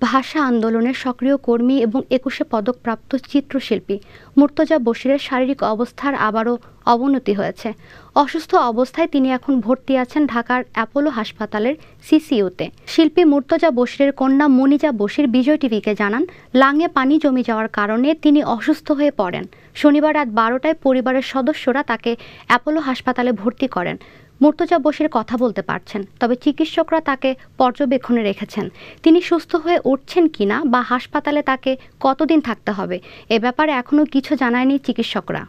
ভাষা আন্দোলনের সক্রিয় কর্মী এবং একুশে পদকপ্রাপ্ত চিত্রশিল্পী মুর্তজা বশিরের শারীরিক অবস্থার আবারও অবনতি হয়েছে। অসুস্থ অবস্থায় তিনি এখন ভর্তি আছেন ঢাকার অ্যাপোলো হাসপাতালের সিসিইউতে। শিল্পী মুর্তজা বশিরের কন্যা মনিজা বশির বিজয় টিভিকে জানান, লাঙে পানি জমে যাওয়ার কারণে তিনি অসুস্থ হয়ে পড়েন। শনিবার রাত বারোটায় পরিবারের সদস্যরা তাকে অ্যাপোলো হাসপাতালে ভর্তি করেন। মুর্তজা বশির কথা বলতে পারছেন, তবে চিকিৎসকরা তাকে পর্যবেক্ষণে রেখেছেন। তিনি সুস্থ হয়ে উঠছেন কিনা বা হাসপাতালে তাকে কতদিন থাকতে হবে, এ ব্যাপারে এখনও কিছু জানায়নি চিকিৎসকরা।